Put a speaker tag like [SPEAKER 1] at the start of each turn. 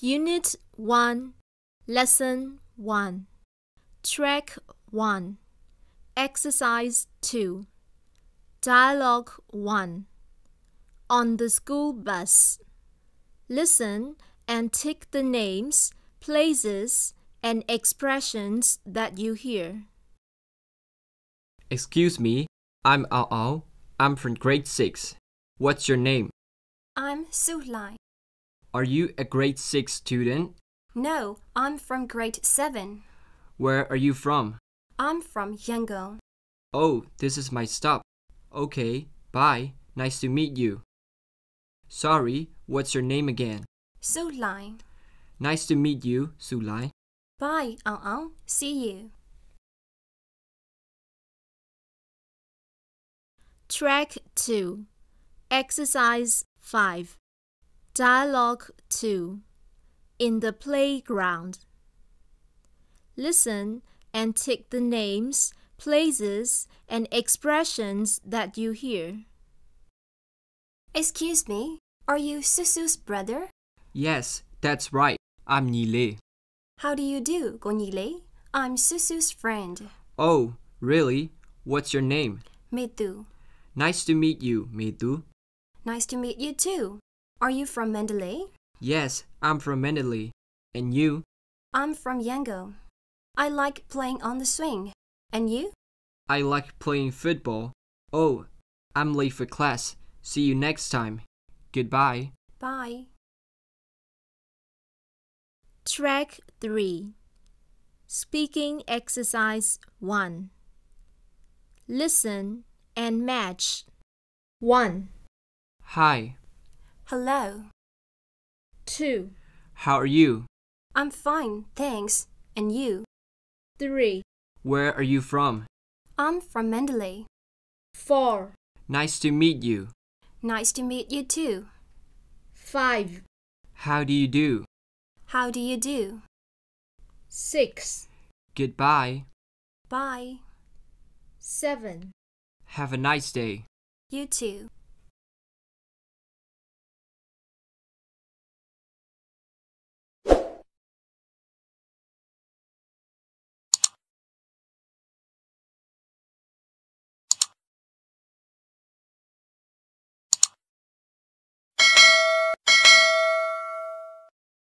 [SPEAKER 1] Unit 1, Lesson 1, Track 1, Exercise 2, Dialogue 1. On the school bus. Listen and tick the names, places, and expressions that you hear.
[SPEAKER 2] Excuse me, I'm Ao Ao. I'm from grade 6. What's your name?
[SPEAKER 3] I'm Su Lai.
[SPEAKER 2] Are you a grade 6 student?
[SPEAKER 3] No, I'm from grade 7.
[SPEAKER 2] Where are you from?
[SPEAKER 3] I'm from Yangon.
[SPEAKER 2] Oh, this is my stop. Okay, bye. Nice to meet you. Sorry, what's your name again?
[SPEAKER 3] Su Lai.
[SPEAKER 2] Nice to meet you, Su Lai.
[SPEAKER 3] Bye, Ao Ao. See you.
[SPEAKER 1] Track 2, Exercise 5, Dialogue 2, In the Playground. Listen and tick the names, places, and expressions that you hear.
[SPEAKER 3] Excuse me, are you Susu's brother?
[SPEAKER 2] Yes, that's right. I'm Nile.
[SPEAKER 3] How do you do, Gonyile? I'm Susu's friend.
[SPEAKER 2] Oh, really? What's your name?
[SPEAKER 3] Medu.
[SPEAKER 2] Nice to meet you, Medu.
[SPEAKER 3] Nice to meet you too. Are you from Mandalay?
[SPEAKER 2] Yes, I'm from Mandalay. And you?
[SPEAKER 3] I'm from Yangon. I like playing on the swing. And you?
[SPEAKER 2] I like playing football. Oh, I'm late for class. See you next time. Goodbye.
[SPEAKER 3] Bye.
[SPEAKER 1] Track 3, Speaking Exercise 1. Listen and match. 1,
[SPEAKER 2] Hi,
[SPEAKER 3] Hello.
[SPEAKER 1] 2,
[SPEAKER 2] how are you?
[SPEAKER 3] I'm fine, thanks. And you?
[SPEAKER 1] 3,
[SPEAKER 2] Where are you from?
[SPEAKER 3] I'm from Mandalay.
[SPEAKER 1] 4,
[SPEAKER 2] Nice to meet you.
[SPEAKER 3] Nice to meet you too.
[SPEAKER 1] 5,
[SPEAKER 2] How do you do?
[SPEAKER 3] How do you do?
[SPEAKER 1] 6,
[SPEAKER 2] Goodbye.
[SPEAKER 3] Bye.
[SPEAKER 1] 7.
[SPEAKER 2] Have a nice day.
[SPEAKER 3] You too.